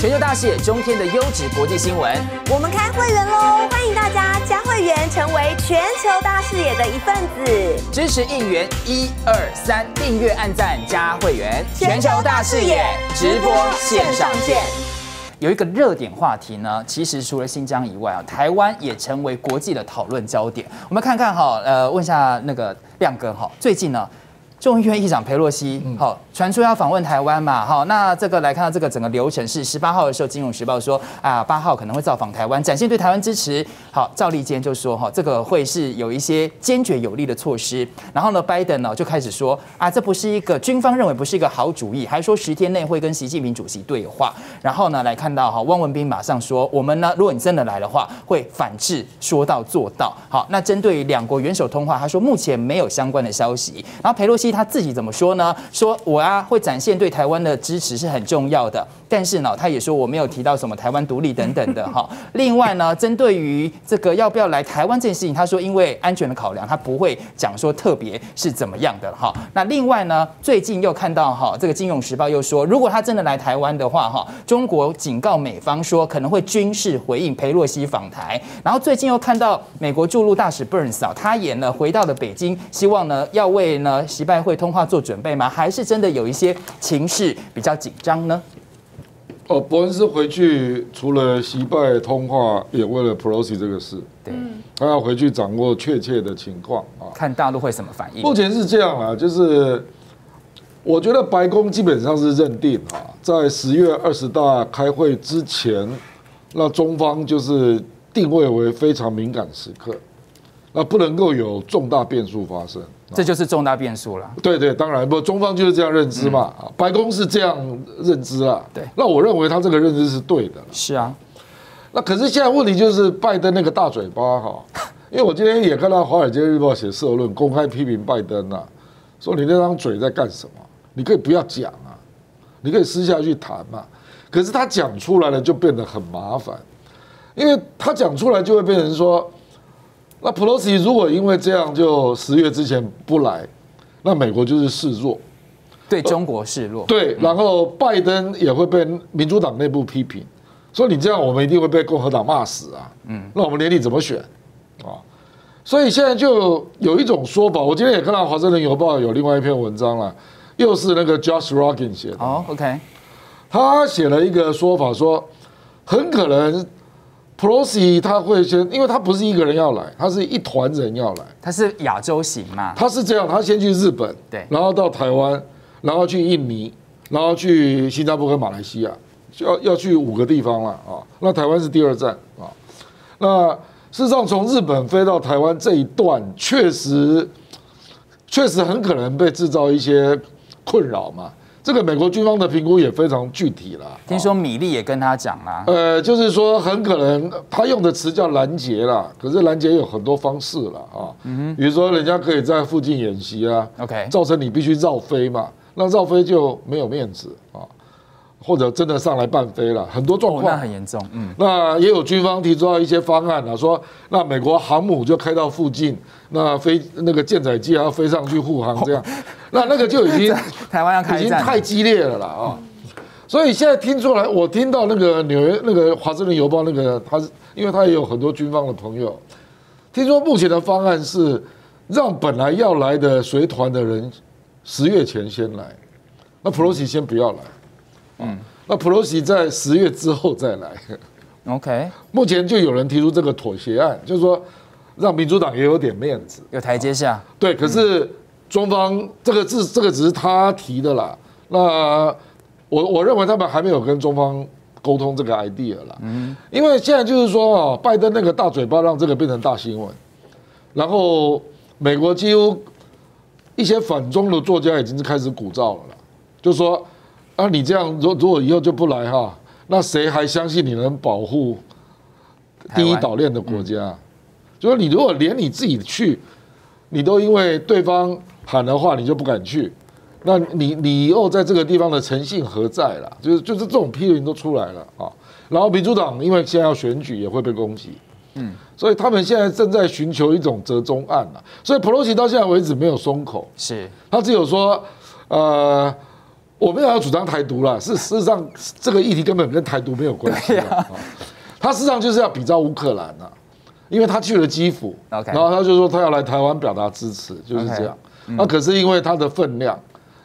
全球大视野，中天的优质国际新闻。我们开会员喽，欢迎大家加会员，成为全球大视野的一份子。支持应援一二三，订阅按赞加会员。全球大视野直播线上见。有一个热点话题呢，其实除了新疆以外啊，台湾也成为国际的讨论焦点。我们看看哈，呃，问一下那个亮哥哈，最近呢？众议院议长佩洛西，好传出要访问台湾嘛，好，那这个来看到这个整个流程是十八号的时候，《金融时报》说啊，八号可能会造访台湾，展现对台湾支持。好，赵立坚就说哈，这个会是有一些坚决有力的措施。然后呢，拜登呢就开始说啊，这不是一个军方认为不是一个好主意，还说十天内会跟习近平主席对话。然后呢，来看到哈，汪文斌马上说，我们呢，如果你真的来的话，会反制，说到做到。好，那针对两国元首通话，他说目前没有相关的消息。然后佩洛西。他自己怎么说呢？说我要他会展现对台湾的支持是很重要的，但是呢，他也说我没有提到什么台湾独立等等的哈。另外呢，针对于这个要不要来台湾这件事情，他说因为安全的考量，他不会讲说特别是怎么样的哈。那另外呢，最近又看到哈，这个金融时报又说，如果他真的来台湾的话哈，中国警告美方说可能会军事回应佩洛西访台。然后最近又看到美国驻陆大使 Burns 啊，他也呢回到了北京，希望呢要为呢习拜。会通话做准备吗？还是真的有一些情势比较紧张呢？哦，伯恩斯回去除了习拜通话，也为了 Pelosi 这个事，对，他要回去掌握确切的情况啊，看大陆会什么反应。目前是这样啊，就是我觉得白宫基本上是认定啊，在十月二十大开会之前，那中方就是定位为非常敏感时刻，那不能够有重大变数发生。这就是重大变数了。对对，当然不，中方就是这样认知嘛。啊，白宫是这样认知啊。对，那我认为他这个认知是对的。是啊，那可是现在问题就是拜登那个大嘴巴哈，因为我今天也看到《华尔街日报》写社论，公开批评拜登啊，说你那张嘴在干什么？你可以不要讲啊，你可以私下去谈嘛。可是他讲出来了就变得很麻烦，因为他讲出来就会变成说。那 Pelosi 如果因为这样就十月之前不来，那美国就是示弱，对中国示弱。对，然后拜登也会被民主党内部批评，说你这样我们一定会被共和党骂死啊。嗯，那我们年底怎么选啊？所以现在就有一种说法，我今天也看到《华盛顿邮报》有另外一篇文章了，又是那个 Josh Rogin 写的。哦，OK，他写了一个说法，说很可能。Pelosi 他会先，因为他不是一个人要来，他是一团人要来。他是亚洲行嘛？他是这样，他先去日本，对，然后到台湾，然后去印尼，然后去新加坡跟马来西亚，要要去五个地方了啊。那台湾是第二站啊。那事实上，从日本飞到台湾这一段，确实确实很可能被制造一些困扰嘛。这个美国军方的评估也非常具体了。听说米利也跟他讲了，呃，就是说很可能他用的词叫拦截啦，可是拦截有很多方式了啊。嗯比如说人家可以在附近演习啊，OK，造成你必须绕飞嘛，那绕飞就没有面子啊。或者真的上来半飞了，很多状况，那很严重。嗯，那也有军方提出到一些方案了，说那美国航母就开到附近，那飞那个舰载机还要飞上去护航，这样，那那个就已经台湾要开已经太激烈了啦啊！所以现在听出来，我听到那个纽约那个华盛顿邮报那个，他是因为他也有很多军方的朋友，听说目前的方案是让本来要来的随团的人十月前先来，那普罗西先不要来。嗯，那普罗西在十月之后再来，OK。目前就有人提出这个妥协案，就是说让民主党也有点面子，有台阶下。对，可是中方这个字，这个只是他提的啦。那我我认为他们还没有跟中方沟通这个 idea 啦。嗯，因为现在就是说啊，拜登那个大嘴巴让这个变成大新闻，然后美国几乎一些反中的作家已经是开始鼓噪了啦，就说。啊，你这样，如如果以后就不来哈，那谁还相信你能保护第一岛链的国家？就说你如果连你自己去，你都因为对方喊的话，你就不敢去，那你你以后在这个地方的诚信何在了？就是就是这种批评都出来了啊。然后民主党因为现在要选举，也会被攻击，嗯，所以他们现在正在寻求一种折中案了。所以普罗西到现在为止没有松口，是他只有说，呃。我没有要主张台独啦，是事实上这个议题根本跟台独没有关系啊。啊他事实上就是要比照乌克兰呐、因为他去了基辅 OK 然后他就说他要来台湾表达支持，就是这样。那可是因为他的分量，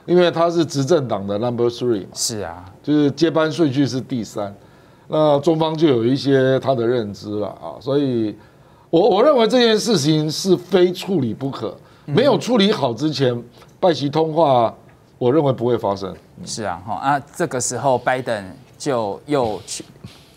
因为他是执政党的 number three 嘛，是啊，就是接班顺序是第三，那中方就有一些他的认知了啊，所以我我认为这件事情是非处理不可，没有处理好之前，拜习通话，我认为不会发生。是啊，哈啊，这个时候拜登就又去。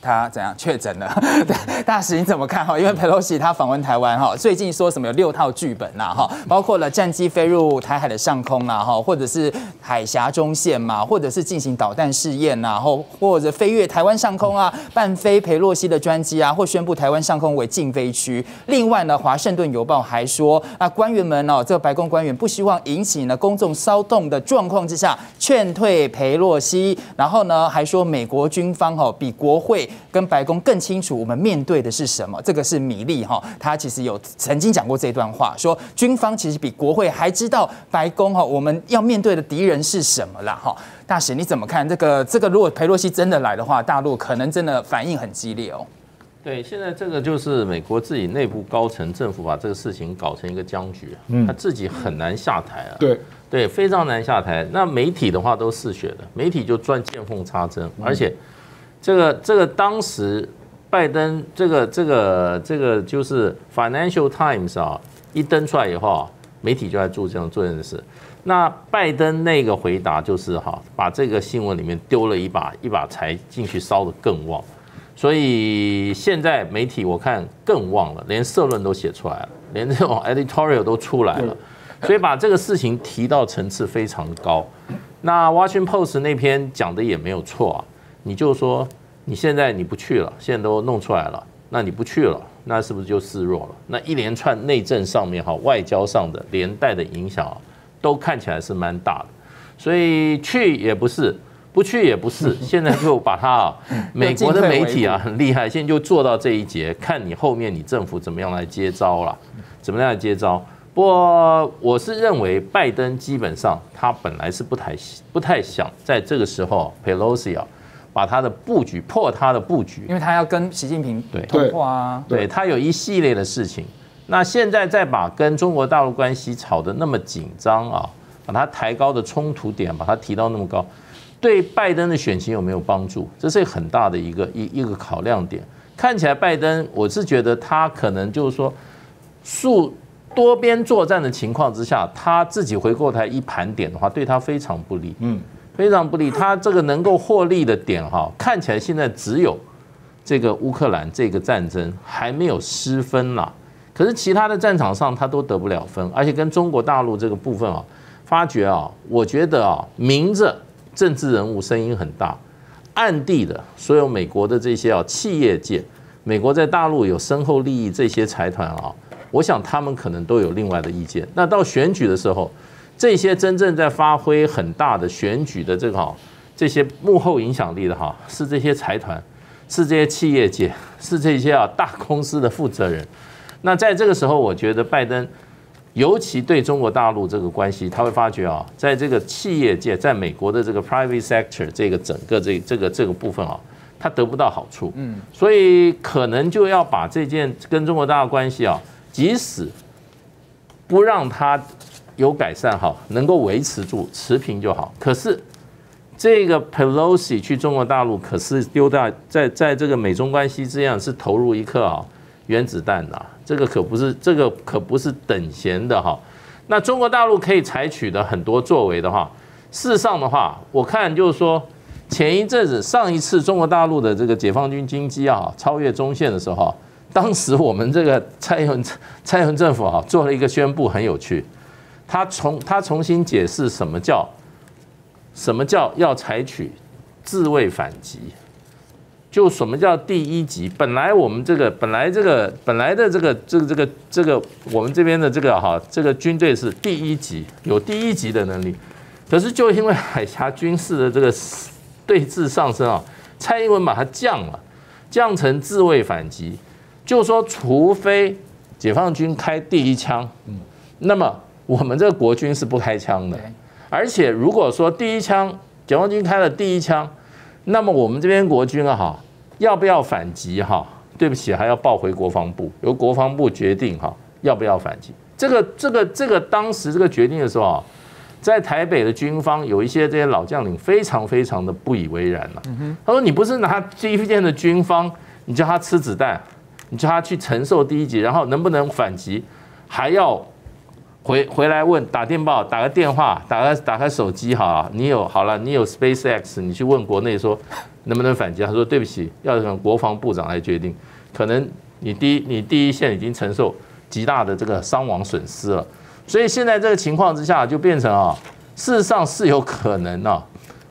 他怎样确诊了？对，大使你怎么看哈？因为佩洛西他访问台湾哈，最近说什么有六套剧本呐哈，包括了战机飞入台海的上空啦哈，或者是海峡中线嘛，或者是进行导弹试验呐，后或者飞越台湾上空啊，半飞佩洛西的专机啊，或宣布台湾上空为禁飞区。另外呢，《华盛顿邮报》还说，那官员们哦，这个白宫官员不希望引起呢公众骚动的状况之下，劝退佩洛西。然后呢，还说美国军方哦比国会跟白宫更清楚我们面对的是什么。这个是米利哈，他其实有曾经讲过这段话，说军方其实比国会还知道白宫哈我们要面对的敌人是什么啦哈。大使你怎么看这个？这个如果佩洛西真的来的话，大陆可能真的反应很激烈哦。对，现在这个就是美国自己内部高层政府把这个事情搞成一个僵局，他自己很难下台啊。对，对，非常难下台。那媒体的话都嗜血的，媒体就赚见缝插针，而且这个这个当时拜登这个这个这个就是 Financial Times 啊，一登出来以后啊，媒体就在做这样做这件事。那拜登那个回答就是哈，把这个新闻里面丢了一把一把柴进去烧得更旺，所以现在媒体我看更旺了，连社论都写出来了，连这种 editorial 都出来了。所以把这个事情提到层次非常高。那 Washington Post 那篇讲的也没有错啊，你就说你现在你不去了，现在都弄出来了，那你不去了，那是不是就示弱了？那一连串内政上面哈，外交上的连带的影响啊，都看起来是蛮大的。所以去也不是，不去也不是，现在就把它啊，美国的媒体啊很厉害，现在就做到这一节，看你后面你政府怎么样来接招了，怎么样来接招。不过我是认为拜登基本上他本来是不太不太想在这个时候 Pelosi 啊把他的布局破他的布局，因为他要跟习近平对通话啊。对他有一系列的事情。那现在再把跟中国大陆关系炒得那么紧张啊，把它抬高的冲突点把它提到那么高，对拜登的选情有没有帮助？这是很大的一个一一个考量点。看起来拜登，我是觉得他可能就是说，数多边作战的情况之下，他自己回过头一盘点的话，对他非常不利。嗯，非常不利。他这个能够获利的点哈，看起来现在只有这个乌克兰这个战争还没有失分啦。可是其他的战场上他都得不了分，而且跟中国大陆这个部分啊，发觉啊，我觉得啊，明着政治人物声音很大，暗地的所有美国的这些啊企业界，美国在大陆有深厚利益这些财团啊，我想他们可能都有另外的意见。那到选举的时候，这些真正在发挥很大的选举的这个哈，这些幕后影响力的哈，是这些财团，是这些企业界，是这些啊大公司的负责人。那在这个时候，我觉得拜登，尤其对中国大陆这个关系，他会发觉啊，在这个企业界，在美国的这个 private sector 这个整个这这个这个部分啊，他得不到好处，嗯，所以可能就要把这件跟中国大陆关系啊，即使不让它有改善好，能够维持住持平就好。可是这个 Pelosi 去中国大陆，可是丢在在在这个美中关系这样是投入一颗啊原子弹呐、这个可不是这个可不是等闲的哈。那中国大陆可以采取的很多作为的话，事实上的话，我看就是说，前一阵子上一次中国大陆的这个解放军军机啊超越中线的时候，当时我们这个蔡英文蔡英文政府啊做了一个宣布，很有趣，他重他重新解释什么叫什么叫要采取自卫反击。就什么叫第一级？本来我们这个本来这个本来的这个这个这个这个我们这边的这个哈这个军队是第一级，有第一级的能力。可是就因为海峡军事的这个对峙上升啊，蔡英文把它降了，降成自卫反击，就说除非解放军开第一枪，那么我们这个国军是不开枪的。而且如果说第一枪解放军开了第一枪，那么我们这边国军啊哈，要不要反击哈？对不起，还要报回国防部，由国防部决定哈，要不要反击。这个这个这个当时这个决定的时候啊，在台北的军方有一些这些老将领非常非常的不以为然了。他说：“你不是拿第一线的军方，你叫他吃子弹，你叫他去承受第一级，然后能不能反击，还要回回来问打电报，打个电话，打个打开手机哈，你有好了，你有 SpaceX，你去问国内说 能不能反击。他说对不起，要让国防部长来决定，可能你第一你第一线已经承受极大的这个伤亡损失了，所以现在这个情况之下就变成啊，事实上是有可能啊。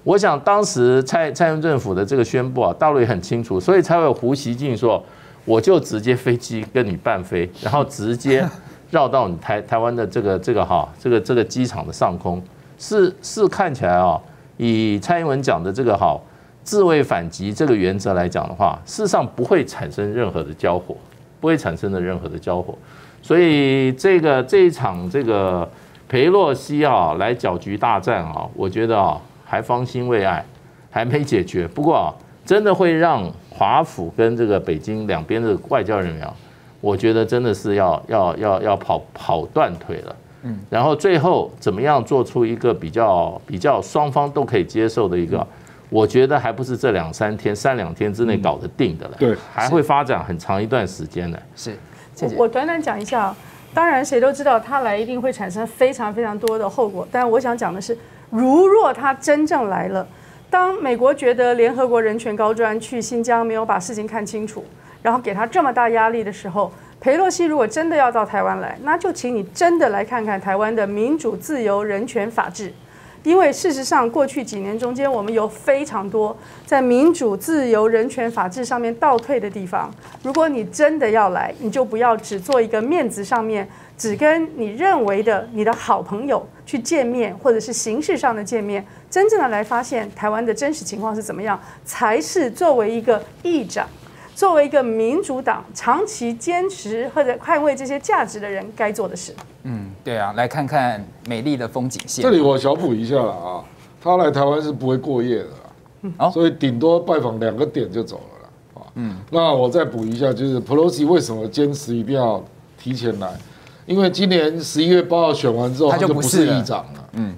我想当时蔡蔡英文政府的这个宣布啊，大陆也很清楚，所以才会有胡锡进说，我就直接飞机跟你伴飞，然后直接。绕到你台台湾的这个这个哈这个这个机场的上空，是是看起来啊，以蔡英文讲的这个哈自卫反击这个原则来讲的话，事实上不会产生任何的交火，不会产生的任何的交火，所以这个这一场这个裴洛西啊来搅局大战啊，我觉得啊还方兴未艾，还没解决。不过啊，真的会让华府跟这个北京两边的外交人员。我觉得真的是要要要要跑跑断腿了，嗯，然后最后怎么样做出一个比较比较双方都可以接受的一个，我觉得还不是这两三天三两天之内搞得定的了，对，还会发展很长一段时间的。是，我短短讲一下，当然谁都知道他来一定会产生非常非常多的后果，但我想讲的是，如若他真正来了，当美国觉得联合国人权高专去新疆没有把事情看清楚。然后给他这么大压力的时候，佩洛西如果真的要到台湾来，那就请你真的来看看台湾的民主、自由、人权、法治。因为事实上，过去几年中间，我们有非常多在民主、自由、人权、法治上面倒退的地方。如果你真的要来，你就不要只做一个面子上面，只跟你认为的你的好朋友去见面，或者是形式上的见面，真正的来发现台湾的真实情况是怎么样，才是作为一个议长。作为一个民主党长期坚持或者捍卫这些价值的人，该做的事。嗯，对啊，来看看美丽的风景线。这里我小补一下了啊，他来台湾是不会过夜的，哦，所以顶多拜访两个点就走了了啊。嗯，那我再补一下，就是 Pelosi 为什么坚持一定要提前来？因为今年十一月八号选完之后，他就不是议长了。嗯，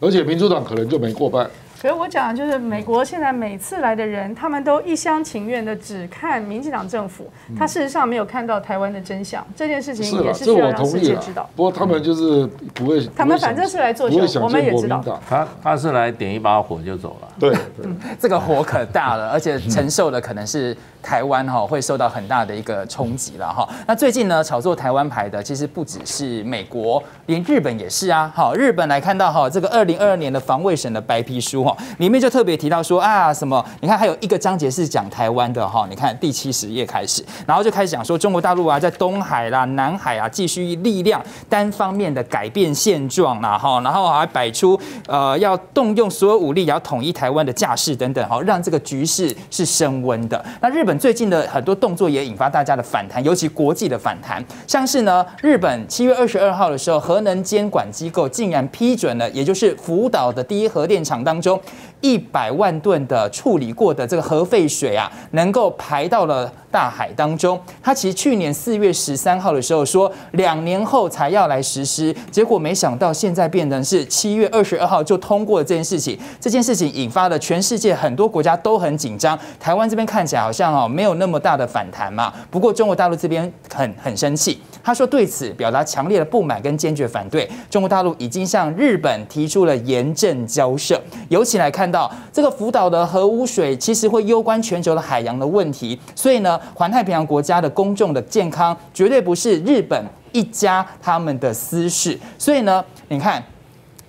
而且民主党可能就没过半。所以我讲的就是美国现在每次来的人，他们都一厢情愿的只看民进党政府，他事实上没有看到台湾的真相。这件事情也是需要让世界知道。不过他们就是不会，他们反正是来做秀，我们也知道。他他是来点一把火就走了。对，这个火可大了，而且承受的可能是。台湾哈会受到很大的一个冲击了哈。那最近呢，炒作台湾牌的其实不只是美国，连日本也是啊。好，日本来看到哈这个二零二二年的防卫省的白皮书哈，里面就特别提到说啊什么，你看还有一个章节是讲台湾的哈。你看第七十页开始，然后就开始讲说中国大陆啊在东海啦、南海啊继续力量单方面的改变现状啦哈，然后还摆出呃要动用所有武力也要统一台湾的架势等等哈，让这个局势是升温的。那日本。最近的很多动作也引发大家的反弹，尤其国际的反弹。像是呢，日本七月二十二号的时候，核能监管机构竟然批准了，也就是福岛的第一核电厂当中。一百万吨的处理过的这个核废水啊，能够排到了大海当中。他其实去年四月十三号的时候说，两年后才要来实施，结果没想到现在变成是七月二十二号就通过了这件事情。这件事情引发了全世界很多国家都很紧张。台湾这边看起来好像哦没有那么大的反弹嘛，不过中国大陆这边很很生气。他说对此表达强烈的不满跟坚决反对。中国大陆已经向日本提出了严正交涉。尤其来看到这个福岛的核污水，其实会攸关全球的海洋的问题。所以呢，环太平洋国家的公众的健康绝对不是日本一家他们的私事。所以呢，你看。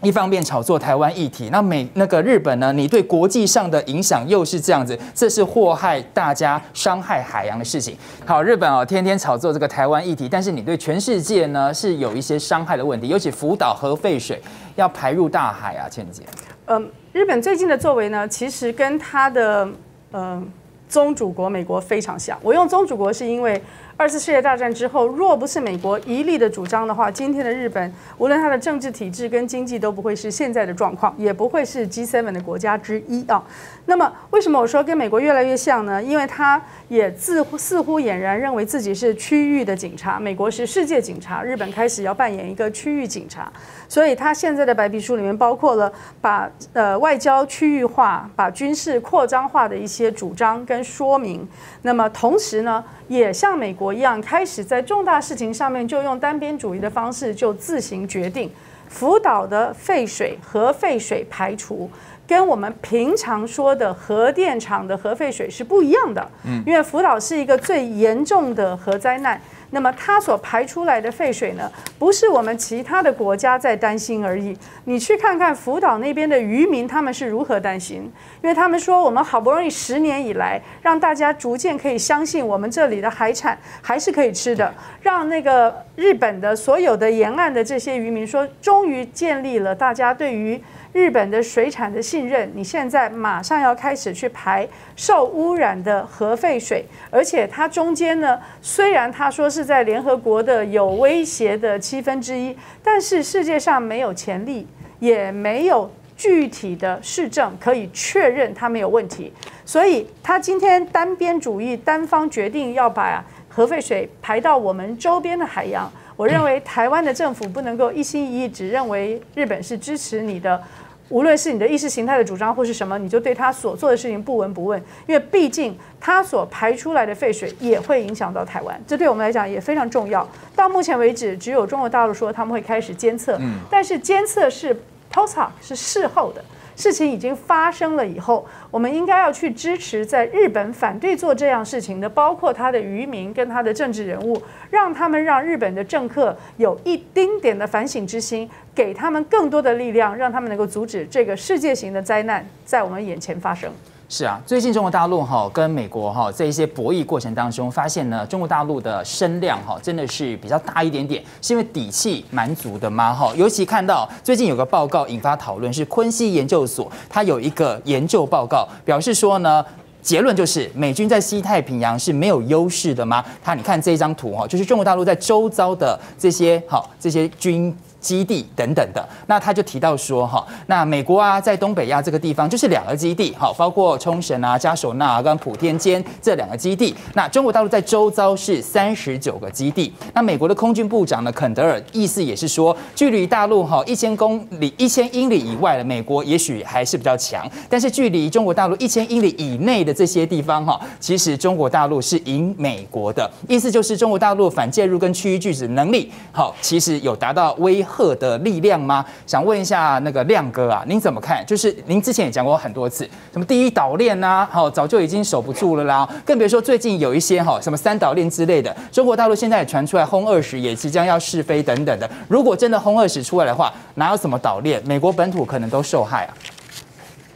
一方面炒作台湾议题，那美那个日本呢？你对国际上的影响又是这样子，这是祸害大家、伤害海洋的事情。好，日本哦，天天炒作这个台湾议题，但是你对全世界呢是有一些伤害的问题，尤其福岛核废水要排入大海啊，倩姐。嗯，日本最近的作为呢，其实跟他的嗯宗主国美国非常像。我用宗主国是因为。二次世界大战之后，若不是美国一力的主张的话，今天的日本无论它的政治体制跟经济都不会是现在的状况，也不会是 G7 的国家之一啊。那么为什么我说跟美国越来越像呢？因为它也自似乎俨然认为自己是区域的警察，美国是世界警察，日本开始要扮演一个区域警察，所以它现在的白皮书里面包括了把呃外交区域化、把军事扩张化的一些主张跟说明。那么同时呢，也向美国我一样，开始在重大事情上面就用单边主义的方式就自行决定，福岛的废水核废水排除。跟我们平常说的核电厂的核废水是不一样的，嗯，因为福岛是一个最严重的核灾难，那么它所排出来的废水呢，不是我们其他的国家在担心而已。你去看看福岛那边的渔民，他们是如何担心？因为他们说，我们好不容易十年以来，让大家逐渐可以相信我们这里的海产还是可以吃的，让那个日本的所有的沿岸的这些渔民说，终于建立了大家对于。日本的水产的信任，你现在马上要开始去排受污染的核废水，而且它中间呢，虽然他说是在联合国的有威胁的七分之一，但是世界上没有潜力，也没有具体的市政可以确认它没有问题，所以他今天单边主义、单方决定要把核废水排到我们周边的海洋，我认为台湾的政府不能够一心一意只认为日本是支持你的。无论是你的意识形态的主张或是什么，你就对他所做的事情不闻不问，因为毕竟他所排出来的废水也会影响到台湾，这对我们来讲也非常重要。到目前为止，只有中国大陆说他们会开始监测，但是监测是 post hoc 是事后的。事情已经发生了以后，我们应该要去支持在日本反对做这样事情的，包括他的渔民跟他的政治人物，让他们让日本的政客有一丁点的反省之心，给他们更多的力量，让他们能够阻止这个世界型的灾难在我们眼前发生。是啊，最近中国大陆哈跟美国哈在一些博弈过程当中，发现呢，中国大陆的声量哈真的是比较大一点点，是因为底气蛮足的吗？哈，尤其看到最近有个报告引发讨论，是昆西研究所，它有一个研究报告表示说呢，结论就是美军在西太平洋是没有优势的吗？它你看这一张图哈，就是中国大陆在周遭的这些好这些军。基地等等的，那他就提到说哈，那美国啊，在东北亚这个地方就是两个基地，好，包括冲绳啊、加索纳跟普天间这两个基地。那中国大陆在周遭是三十九个基地。那美国的空军部长呢，肯德尔意思也是说，距离大陆哈一千公里、一千英里以外的美国也许还是比较强，但是距离中国大陆一千英里以内的这些地方哈，其实中国大陆是赢美国的。意思就是中国大陆反介入跟区域拒止能力，好，其实有达到威。赫的力量吗？想问一下那个亮哥啊，您怎么看？就是您之前也讲过很多次，什么第一岛链呐，好，早就已经守不住了啦。更别说最近有一些哈，什么三岛链之类的，中国大陆现在也传出来轰二十也即将要试飞等等的。如果真的轰二十出来的话，哪有什么岛链？美国本土可能都受害啊。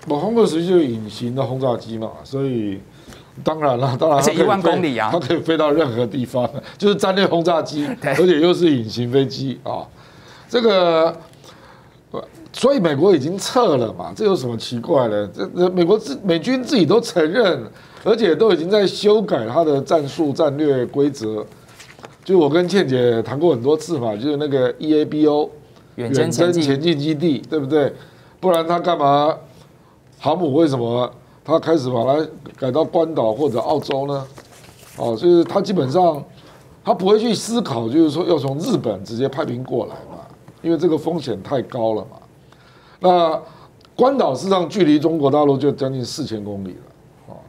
我轰二十就是隐形的轰炸机嘛，所以当然了，当然而且一万公里啊，它可以飞到任何地方，就是战略轰炸机，而且又是隐形飞机啊。这个，所以美国已经撤了嘛？这有什么奇怪的？这这美国自美军自己都承认，而且都已经在修改他的战术战略规则。就我跟倩姐谈过很多次嘛，就是那个 EABO 远征前进基地，对不对？不然他干嘛？航母为什么他开始把它改到关岛或者澳洲呢？哦，就是他基本上他不会去思考，就是说要从日本直接派兵过来嘛。因为这个风险太高了嘛，那关岛事实上距离中国大陆就将近四千公里了，啊，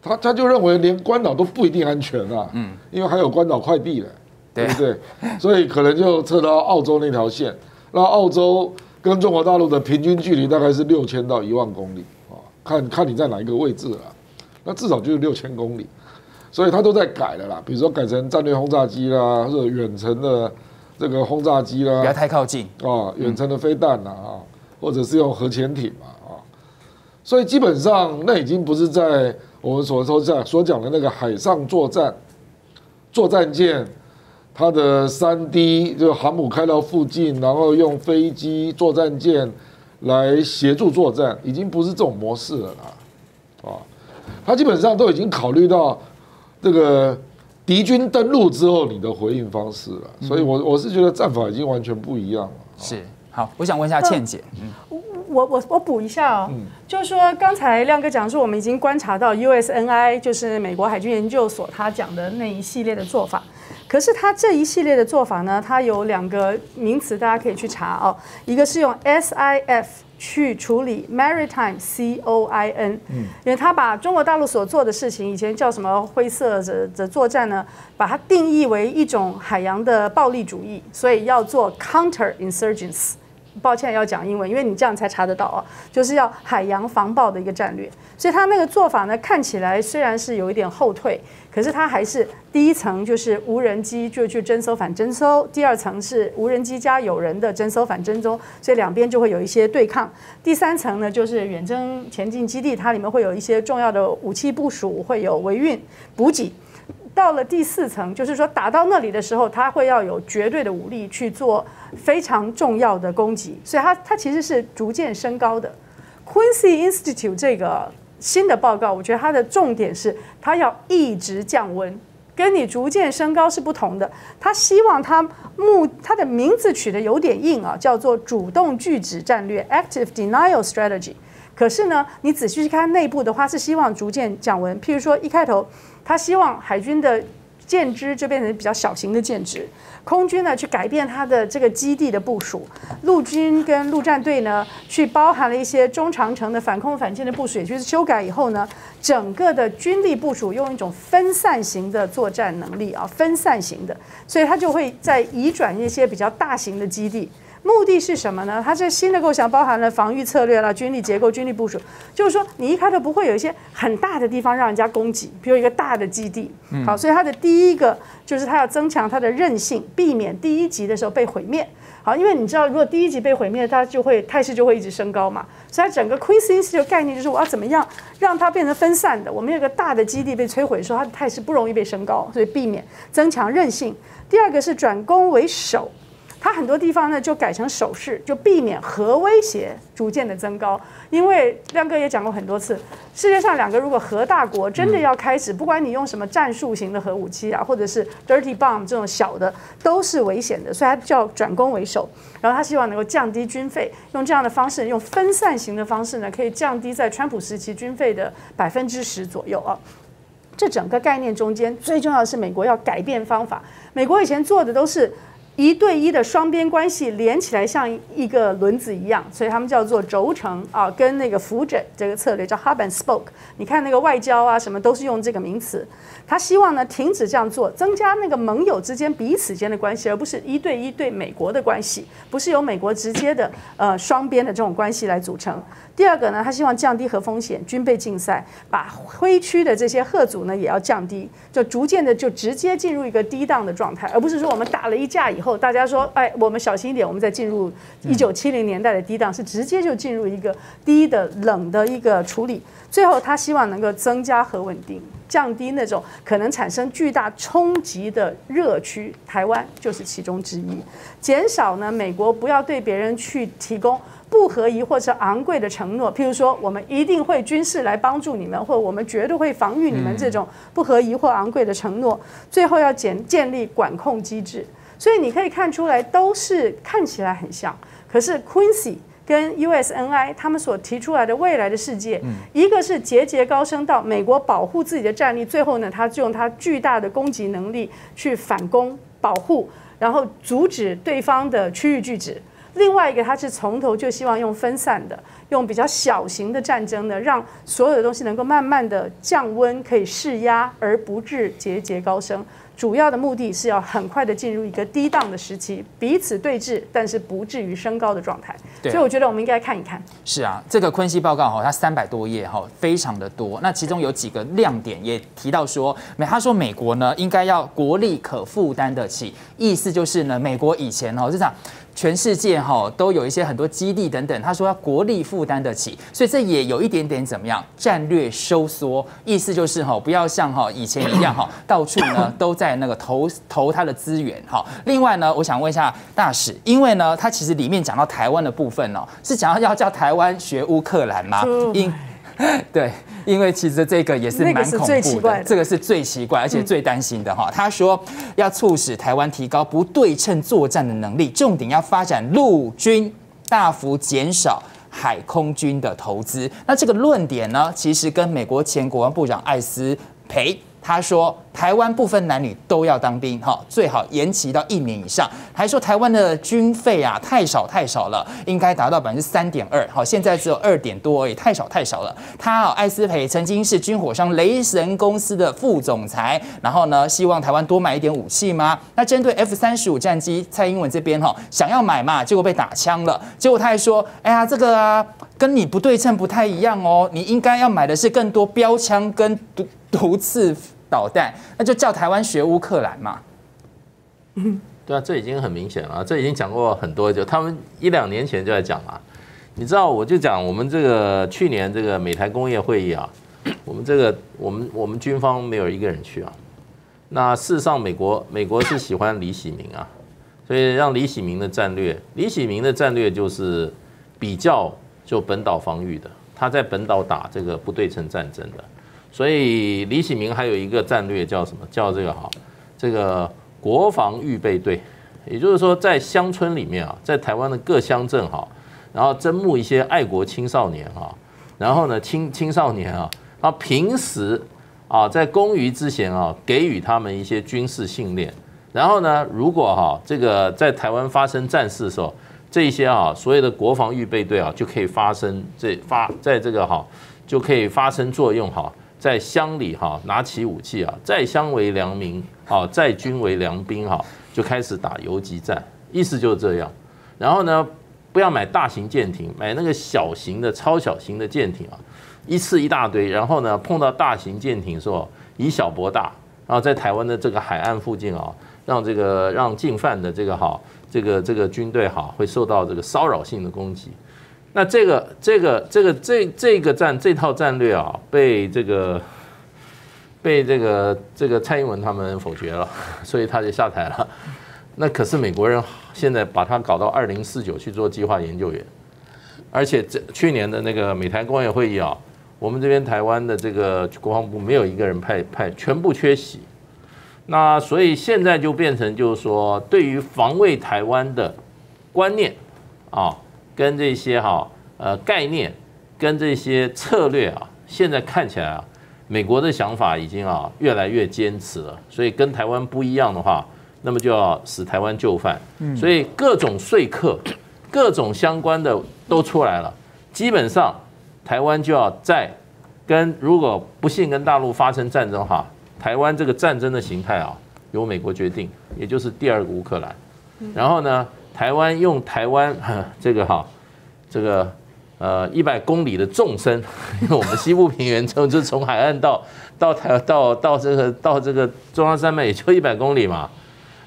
他他就认为连关岛都不一定安全啊，嗯，因为还有关岛快递嘞，对。不对？所以可能就撤到澳洲那条线，那澳洲跟中国大陆的平均距离大概是六千到一万公里啊，看看你在哪一个位置了，那至少就是六千公里，所以他都在改了啦，比如说改成战略轰炸机啦，或者远程的。这个轰炸机啦，不要太靠近啊，远程的飞弹呐啊，或者是用核潜艇嘛啊，所以基本上那已经不是在我们所说在所讲的那个海上作战，作战舰它的三 D 就航母开到附近，然后用飞机作战舰来协助作战，已经不是这种模式了啦啊，它基本上都已经考虑到这个。敌军登陆之后你的回应方式了。所以我我是觉得战法已经完全不一样了。是。好，我想问一下倩姐，嗯，我我我补一下哦，就是说刚才亮哥讲说，我们已经观察到 USNI 就是美国海军研究所他讲的那一系列的做法，可是他这一系列的做法呢，它有两个名词大家可以去查哦，一个是用 SIF 去处理 Maritime C O I N，嗯，因为他把中国大陆所做的事情，以前叫什么灰色的的作战呢，把它定义为一种海洋的暴力主义，所以要做 counter insurgents。抱歉，要讲英文，因为你这样才查得到啊，就是要海洋防暴的一个战略。所以他那个做法呢，看起来虽然是有一点后退，可是他还是第一层就是无人机就去侦搜反侦搜，第二层是无人机加有人的侦搜反侦搜，所以两边就会有一些对抗。第三层呢，就是远征前进基地，它里面会有一些重要的武器部署，会有维运补给。到了第四层，就是说打到那里的时候，他会要有绝对的武力去做非常重要的攻击，所以它它其实是逐渐升高的。Quincy Institute 这个新的报告，我觉得它的重点是它要一直降温，跟你逐渐升高是不同的。他希望它目它的名字取得有点硬啊，叫做主动拒止战略 （Active Denial Strategy）。可是呢，你仔细去看内部的话，是希望逐渐降温。譬如说一开头。他希望海军的舰只就变成比较小型的舰只，空军呢去改变它的这个基地的部署，陆军跟陆战队呢去包含了一些中长程的反空反舰的部署，也就是修改以后呢，整个的军力部署用一种分散型的作战能力啊，分散型的，所以他就会在移转一些比较大型的基地。目的是什么呢？它这新的构想包含了防御策略了、军力结构、军力部署，就是说你一开头不会有一些很大的地方让人家攻击，比如一个大的基地。好，所以它的第一个就是它要增强它的韧性，避免第一级的时候被毁灭。好，因为你知道，如果第一级被毁灭，它就会态势就会一直升高嘛。所以它整个 Queen C 的概念就是我要怎么样让它变成分散的。我们有个大的基地被摧毁的时候，它的态势不容易被升高，所以避免增强韧性。第二个是转攻为守。它很多地方呢就改成手势，就避免核威胁逐渐的增高。因为亮哥也讲过很多次，世界上两个如果核大国真的要开始，不管你用什么战术型的核武器啊，或者是 dirty bomb 这种小的，都是危险的。所以它叫转攻为守。然后他希望能够降低军费，用这样的方式，用分散型的方式呢，可以降低在川普时期军费的百分之十左右啊。这整个概念中间最重要的是美国要改变方法。美国以前做的都是。一对一的双边关系连起来像一个轮子一样，所以他们叫做轴承啊，跟那个扶枕这个策略叫 hub and spoke。你看那个外交啊，什么都是用这个名词。他希望呢停止这样做，增加那个盟友之间彼此间的关系，而不是一对一对美国的关系，不是由美国直接的呃双边的这种关系来组成。第二个呢，他希望降低核风险，军备竞赛，把灰区的这些核组呢也要降低，就逐渐的就直接进入一个低档的状态，而不是说我们打了一架以后，大家说哎我们小心一点，我们再进入一九七零年代的低档，是直接就进入一个低的冷的一个处理。最后他希望能够增加核稳定，降低那种可能产生巨大冲击的热区，台湾就是其中之一，减少呢美国不要对别人去提供。不合宜或者昂贵的承诺，譬如说我们一定会军事来帮助你们，或者我们绝对会防御你们这种不合宜或昂贵的承诺，最后要建建立管控机制。所以你可以看出来，都是看起来很像。可是 Quincy 跟 USNI 他们所提出来的未来的世界，一个是节节高升到美国保护自己的战力，最后呢，他就用他巨大的攻击能力去反攻、保护，然后阻止对方的区域拒止。另外一个，他是从头就希望用分散的、用比较小型的战争呢，让所有的东西能够慢慢的降温，可以释压，而不致节节高升。主要的目的是要很快的进入一个低档的时期，彼此对峙，但是不至于升高的状态。所以我觉得我们应该看一看。是啊，这个昆析报告哈，它三百多页哈，非常的多。那其中有几个亮点也提到说，美他说美国呢应该要国力可负担得起，意思就是呢，美国以前哦这场。全世界哈都有一些很多基地等等，他说要国力负担得起，所以这也有一点点怎么样战略收缩，意思就是哈不要像哈以前一样哈到处呢都在那个投投他的资源哈。另外呢，我想问一下大使，因为呢他其实里面讲到台湾的部分哦，是讲要要叫台湾学乌克兰吗？因 对，因为其实这个也是蛮恐怖的这个是最奇怪而且最担心的哈。他说要促使台湾提高不对称作战的能力，重点要发展陆军，大幅减少。海空军的投资，那这个论点呢，其实跟美国前国防部长艾斯培他说，台湾部分男女都要当兵，哈，最好延期到一年以上。还说台湾的军费啊太少太少了，应该达到百分之三点二，好，现在只有二点多而已，太少太少了。他啊，艾斯培曾经是军火商雷神公司的副总裁，然后呢，希望台湾多买一点武器吗？那针对 F 三十五战机，蔡英文这边哈想要买嘛，结果被打枪了。结果他还说，哎呀，这个啊跟你不对称不太一样哦，你应该要买的是更多标枪跟毒刺导弹，那就叫台湾学乌克兰嘛。对啊，这已经很明显了，这已经讲过很多，就他们一两年前就在讲了。你知道，我就讲我们这个去年这个美台工业会议啊，我们这个我们我们军方没有一个人去啊。那事实上，美国美国是喜欢李喜明啊，所以让李喜明的战略，李喜明的战略就是比较就本岛防御的，他在本岛打这个不对称战争的。所以李喜明还有一个战略叫什么？叫这个哈，这个国防预备队，也就是说在乡村里面啊，在台湾的各乡镇哈，然后征募一些爱国青少年哈，然后呢青青少年啊，他平时啊在公余之前啊，给予他们一些军事训练，然后呢，如果哈这个在台湾发生战事的时候，这些啊所有的国防预备队啊就可以发生这发在这个哈就可以发生作用哈。在乡里哈，拿起武器啊，在乡为良民啊，在军为良兵哈，就开始打游击战，意思就是这样。然后呢，不要买大型舰艇，买那个小型的、超小型的舰艇啊，一次一大堆。然后呢，碰到大型舰艇的时候，以小博大，然后在台湾的这个海岸附近啊，让这个让进犯的这个哈，这个这个军队哈，会受到这个骚扰性的攻击。那这个这个这个这这个战这套战略啊，被这个被这个这个蔡英文他们否决了，所以他就下台了。那可是美国人现在把他搞到二零四九去做计划研究员，而且这去年的那个美台工业会议啊，我们这边台湾的这个国防部没有一个人派派，全部缺席。那所以现在就变成就是说，对于防卫台湾的观念啊。跟这些哈呃概念，跟这些策略啊，现在看起来啊，美国的想法已经啊越来越坚持了。所以跟台湾不一样的话，那么就要使台湾就范。所以各种说客，各种相关的都出来了。基本上台湾就要在跟如果不幸跟大陆发生战争哈，台湾这个战争的形态啊由美国决定，也就是第二个乌克兰。然后呢？台湾用台湾 这个哈，这个呃一百公里的纵深，因为我们西部平原从就从海岸到到台到到这个到这个中央山脉也就一百公里嘛，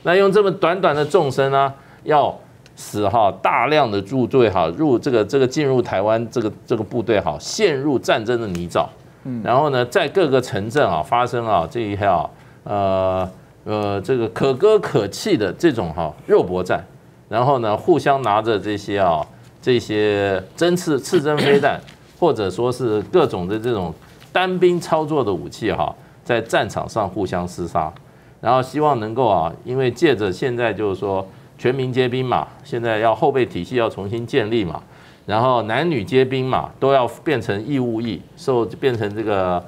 那用这么短短的纵深呢，要使哈大量的入队哈入这个这个进入台湾这个这个部队哈陷入战争的泥沼，嗯，然后呢在各个城镇啊发生啊这一条呃呃这个可歌可泣的这种哈肉搏战。然后呢，互相拿着这些啊，这些针刺刺针飞弹，或者说是各种的这种单兵操作的武器哈，在战场上互相厮杀，然后希望能够啊，因为借着现在就是说全民皆兵嘛，现在要后备体系要重新建立嘛，然后男女皆兵嘛，都要变成义务役，受变成这个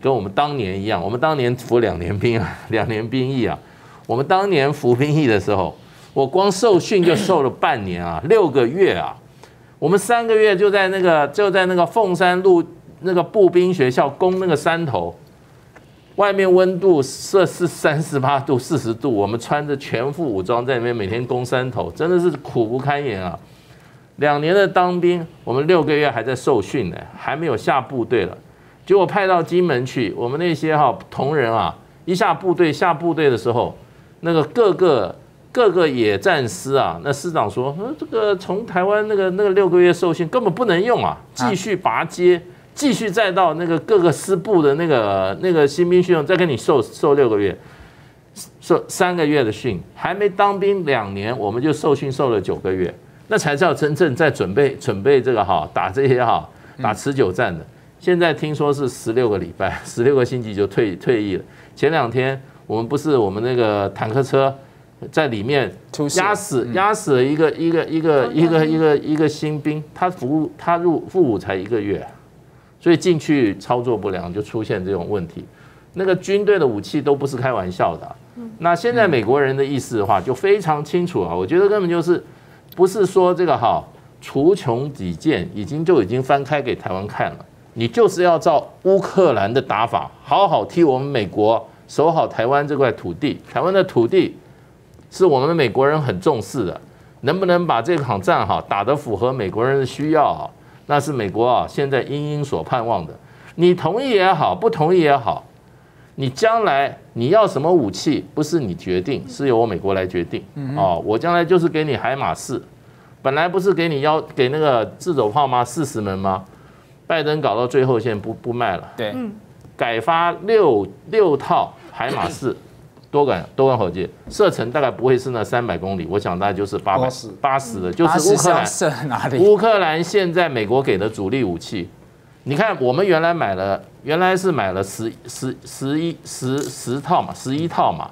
跟我们当年一样，我们当年服两年兵啊，两年兵役啊，我们当年服兵役的时候。我光受训就受了半年啊，六个月啊，我们三个月就在那个就在那个凤山路那个步兵学校攻那个山头，外面温度摄氏三十八度、四十度，我们穿着全副武装在里面每天攻山头，真的是苦不堪言啊！两年的当兵，我们六个月还在受训呢，还没有下部队了，结果派到金门去，我们那些哈同仁啊，一下部队下部队的时候，那个各个。各个野战师啊，那师长说，呃，这个从台湾那个那个六个月受训根本不能用啊，继续拔接，继续再到那个各个师部的那个那个新兵训练，再给你受受六个月，受三个月的训，还没当兵两年，我们就受训受了九个月，那才叫真正在准备准备这个哈打这些哈打持久战的。现在听说是十六个礼拜，十六个星期就退退役了。前两天我们不是我们那个坦克车在里面压死压死了一个一个一个一个一个一个新兵，他服务他入入伍才一个月，所以进去操作不良就出现这种问题。那个军队的武器都不是开玩笑的啊。那现在美国人的意思的话就非常清楚啊，我觉得根本就是不是说这个哈除穷抵贱，已经就已经翻开给台湾看了。你就是要照乌克兰的打法，好好替我们美国守好台湾这块土地。台湾的土地是我们美国人很重视的，能不能把这场战哈打得符合美国人的需要啊？那是美国啊现在殷殷所盼望的。你同意也好，不同意也好，你将来你要什么武器，不是你决定，是由我美国来决定。哦，我将来就是给你海马四，本来不是给你要给那个自走炮吗？四十门吗？拜登搞到最后现在不不卖了，对，改发六六套海马四多管多管火箭，射程大概不会是那三百公里，我想大概就是八百八十的，就是乌克兰射哪里？乌克兰现在美国给的主力武器，你看我们原来买了，原来是买了十十十一十十套嘛，十一套嘛。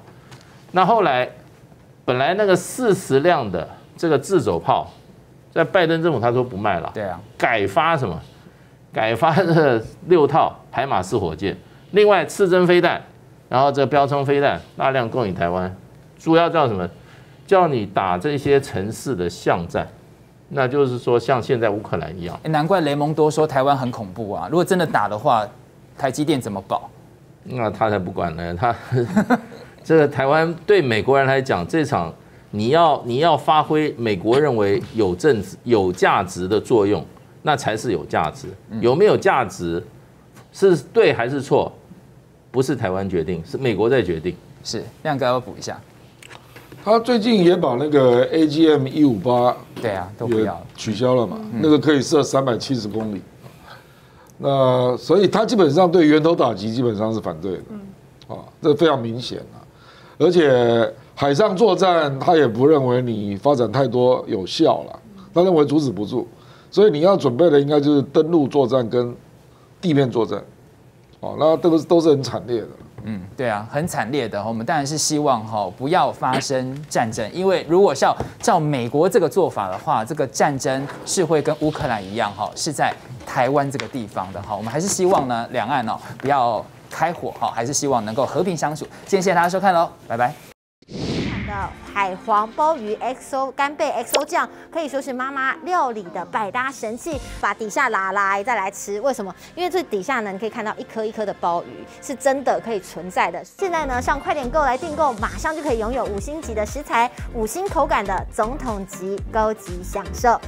那后来本来那个四十辆的这个自走炮，在拜登政府他说不卖了，对啊，改发什么？改发这六套海马式火箭，另外刺针飞弹，然后这标冲飞弹大量供应台湾，主要叫什么？叫你打这些城市的巷战。那就是说，像现在乌克兰一样，难怪雷蒙多说台湾很恐怖啊！如果真的打的话，台积电怎么保？那他才不管呢。他 这个台湾对美国人来讲，这场你要你要发挥美国认为有政治有价值的作用，那才是有价值。有没有价值，是对还是错，不是台湾决定，是美国在决定。是亮哥要补一下，他最近也把那个 AGM 一五八对啊，都不要。取消了嘛，那个可以射三百七十公里。那所以他基本上对源头打击基本上是反对的，啊，这非常明显啊。而且海上作战他也不认为你发展太多有效了，他认为阻止不住，所以你要准备的应该就是登陆作战跟地面作战，哦，那都是都是很惨烈的。嗯，对啊，很惨烈的。我们当然是希望哈不要发生战争，因为如果像照美国这个做法的话，这个战争是会跟乌克兰一样哈，是在台湾这个地方的哈。我们还是希望呢，两岸哦不要开火哈，还是希望能够和平相处。谢谢大家收看喽，拜拜。海皇鲍鱼 XO 干贝 XO 酱，可以说是妈妈料理的百搭神器。把底下拿来再来吃，为什么？因为这底下呢，你可以看到一颗一颗的鲍鱼，是真的可以存在的。现在呢，上快点购来订购，马上就可以拥有五星级的食材、五星口感的总统级高级享受。